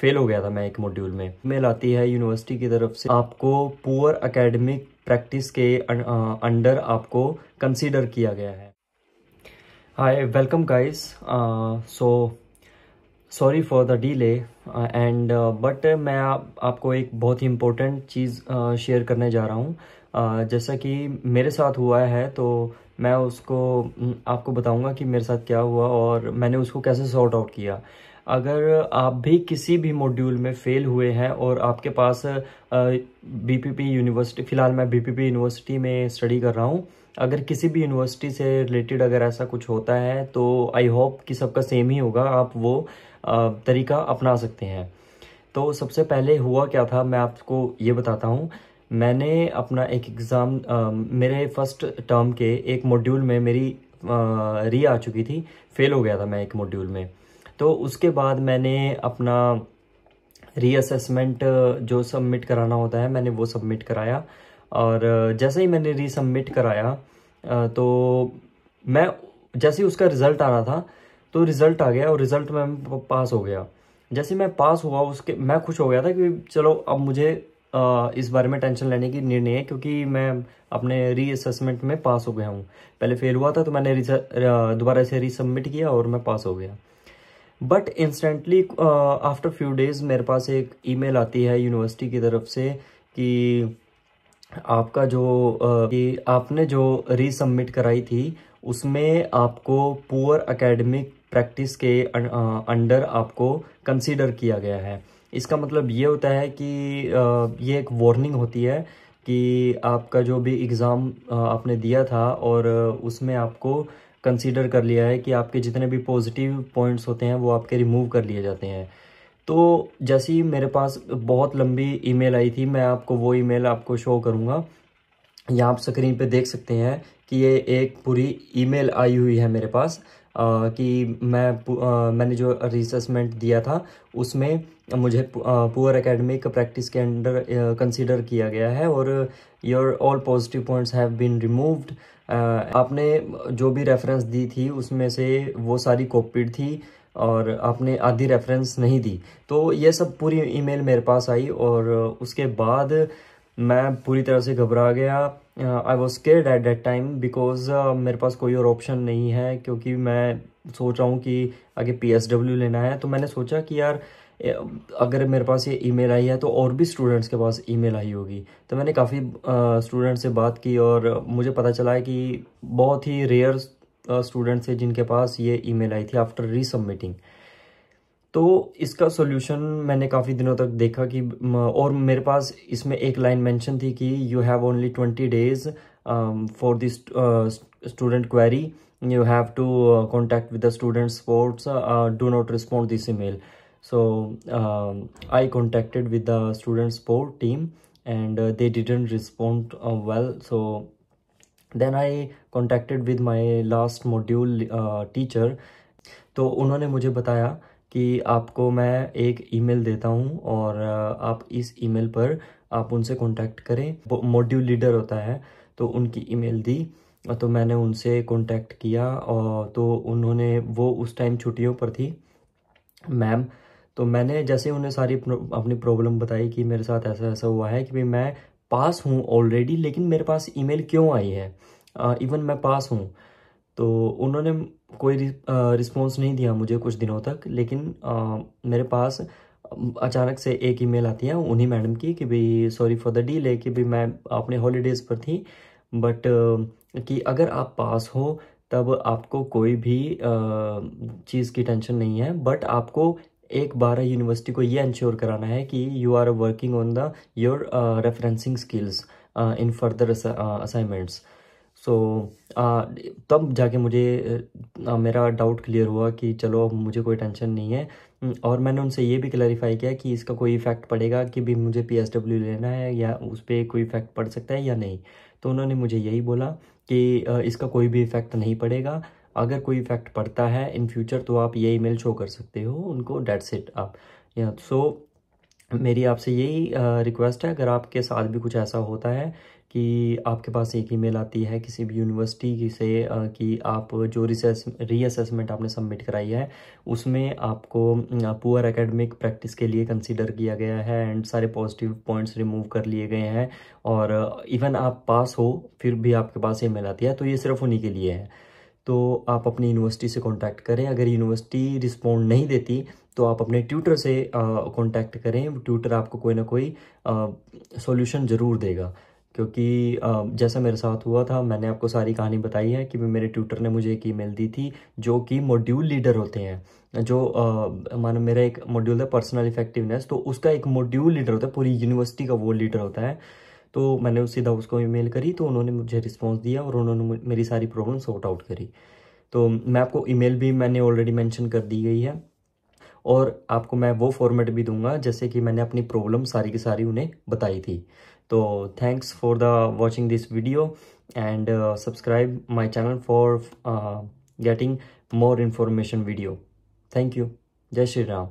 Fail हो गया था मैं एक मॉड्यूल में। मेल आती है यूनिवर्सिटी की तरफ़ से। आपको पुअर एकेडमिक प्रैक्टिस के अंडर आपको कंसीडर किया गया है। Hi welcome guys so sorry for the delay and but मैं आप, आपको एक बहुत ही इम्पोर्टेंट चीज़ शेयर uh, करने जा रहा हूँ। uh, जैसा कि मेरे साथ हुआ है तो मैं उसको आपको बताऊँगा कि मेरे साथ क्या हुआ और मैंने उसको कैसे सॉर्ट आउट किया। अगर आप भी किसी भी मॉड्यूल में फेल हुए हैं और आपके पास बीपीपी यूनिवर्सिटी फ़िलहाल मैं बीपीपी यूनिवर्सिटी में स्टडी कर रहा हूँ, अगर किसी भी यूनिवर्सिटी से रिलेटेड अगर ऐसा कुछ होता है तो आई होप कि सबका सेम ही होगा, आप वो तरीका अपना सकते हैं। तो सबसे पहले हुआ क्या था, मैं आपको ये बताता हूँ। मैंने अपना एक एग्ज़ाम मेरे फ़र्स्ट टर्म के एक मॉड्यूल में मेरी री आ चुकी थी फेल हो गया था मैं एक मॉड्यूल में। तो उसके बाद मैंने अपना रीअसेसमेंट जो सबमिट कराना होता है, मैंने वो सबमिट कराया। और जैसे ही मैंने रीसबमिट कराया तो मैं, जैसे ही उसका रिज़ल्ट आ रहा था तो रिज़ल्ट आ गया और रिज़ल्ट में पास हो गया। जैसे मैं पास हुआ, उसके, मैं खुश हो गया था कि चलो, अब मुझे इस बारे में टेंशन लेने की निर्णय है, क्योंकि मैं अपने रीअसेसमेंट में पास हो गया हूँ। पहले फेल हुआ था तो मैंने दोबारा से रीसबमिट किया और मैं पास हो गया। But instantly after few days मेरे पास एक ईमेल आती है यूनिवर्सिटी की तरफ़ से कि आपका जो uh, कि आपने जो रीसबमिट कराई थी उसमें आपको पुअर एकेडमिक प्रैक्टिस के अंडर आपको कंसीडर किया गया है। इसका मतलब ये होता है कि ये एक वार्निंग होती है कि आपका जो भी एग्ज़ाम आपने दिया था और उसमें आपको कंसीडर कर लिया है कि आपके जितने भी पॉजिटिव पॉइंट्स होते हैं वो आपके रिमूव कर लिए जाते हैं। तो जैसे ही मेरे पास बहुत लंबी ईमेल आई थी मैं आपको वो ईमेल आपको शो करूँगा। यहाँ आप स्क्रीन पे देख सकते हैं कि ये एक पूरी ईमेल आई हुई है मेरे पास आ, कि मैं आ, मैंने जो रिसेसमेंट दिया था उसमें मुझे पुअर एकेडमिक प्रैक्टिस के अंडर कंसीडर किया गया है और your all positive points have been removed आपने जो भी रेफरेंस दी थी, उसमें से वो सारी कॉपीड थी और आपने आधी रेफरेंस नहीं दी। तो ये सब पूरी ईमेल मेरे पास आई और उसके बाद मैं पूरी तरह से घबरा गया। I was scared at that time because मेरे पास कोई और ऑप्शन नहीं है क्योंकि मैं सोच रहा हूँ कि आगे पी एस डब्ल्यू लेना है। तो मैंने सोचा कि यार अगर मेरे पास ये ईमेल आई है तो और भी स्टूडेंट्स के पास ईमेल आई होगी। तो मैंने काफ़ी स्टूडेंट से बात की और मुझे पता चला है कि बहुत ही रेयर स्टूडेंट्स है जिनके पास ये ईमेल आई थी आफ्टर रीसबमिटिंग तो इसका सॉल्यूशन मैंने काफ़ी दिनों तक देखा कि और मेरे पास इसमें एक लाइन मेंशन थी कि you have only twenty days for this student query you have to contact with the student supports do not respond this email so uh, i contacted with the student sport team and uh, they didn't respond uh, well so then i contacted with my last module uh, teacher तो उन्होंने मुझे बताया कि आपको मैं एक email देता हूँ और आप इस ईमेल पर आप उनसे कांटेक्ट करें मॉड्यूल लीडर होता है तो उनकी ईमेल दी तो मैंने उनसे कांटेक्ट किया और तो उन्होंने वो उस टाइम छुट्टियों पर थी मैम तो मैंने जैसे उन्हें सारी अपनी प्रॉब्लम बताई कि मेरे साथ ऐसा ऐसा हुआ है कि भाई मैं पास हूँ ऑलरेडी लेकिन मेरे पास ईमेल क्यों आई है? इवन मैं पास हूँ। तो उन्होंने कोई रिस्पॉन्स नहीं दिया मुझे कुछ दिनों तक लेकिन आ, मेरे पास अचानक से एक ईमेल आती है उन्हीं मैडम की कि भाई सॉरी फॉर द डीले कि भाई मैं अपने हॉलीडेज़ पर थी। बट कि अगर आप पास हो तब आपको कोई भी चीज़ की टेंशन नहीं है। बट आपको एक बार यूनिवर्सिटी को ये इंश्योर कराना है कि you are working on the your referencing skills in further assignments so तब जाके मुझे आ, मेरा डाउट क्लियर हुआ कि चलो अब मुझे कोई टेंशन नहीं है। और मैंने उनसे ये भी क्लैरिफाई किया कि इसका कोई इफ़ेक्ट पड़ेगा कि भी मुझे पी लेना है या उस पर कोई इफ़ेक्ट पड़ सकता है या नहीं। तो उन्होंने मुझे यही बोला कि इसका कोई भी इफ़ेक्ट नहीं पड़ेगा। अगर कोई इफ़ेक्ट पड़ता है इन फ्यूचर तो आप ये ईमेल शो कर सकते हो, उनको डेट सेट आप या, सो, मेरी आपसे यही रिक्वेस्ट है, अगर आपके साथ भी कुछ ऐसा होता है कि आपके पास एक ईमेल आती है किसी भी यूनिवर्सिटी से कि आप जो रिसेस, रीअसेसमेंट आपने सबमिट कराई है, उसमें आपको पुअर एकेडमिक प्रैक्टिस के लिए कंसीडर किया गया है एंड सारे पॉजिटिव पॉइंट्स रिमूव कर लिए गए हैं। और, इवन आप पास हो, फिर भी आपके पास ईमेल आती है तो ये सिर्फ़ उन्हीं के लिए है। तो आप अपनी यूनिवर्सिटी से कांटेक्ट करें। अगर यूनिवर्सिटी रिस्पॉन्ड नहीं देती तो आप अपने ट्यूटर से कांटेक्ट करें। ट्यूटर आपको कोई ना कोई सॉल्यूशन ज़रूर देगा। क्योंकि जैसा मेरे साथ हुआ था, मैंने आपको सारी कहानी बताई है कि मेरे ट्यूटर ने मुझे एक ईमेल दी थी, जो कि मॉड्यूल लीडर होते हैं। जो मानो, मेरा एक मॉड्यूल है पर्सनल इफेक्टिवनेस तो उसका एक मॉड्यूल लीडर होता है, पूरी यूनिवर्सिटी का वो लीडर होता है। तो मैंने सीधा उसको ईमेल करी तो उन्होंने मुझे रिस्पॉन्स दिया और उन्होंने मेरी सारी प्रॉब्लम सॉर्ट आउट करी। तो मैं आपको ईमेल भी मैंने ऑलरेडी मेंशन कर दी गई है और आपको मैं वो फॉर्मेट भी दूँगा, जैसे कि मैंने अपनी प्रॉब्लम सारी की सारी उन्हें बताई थी। तो thanks for the watching this video and subscribe my channel for getting more information video thank you Jai Shri Ram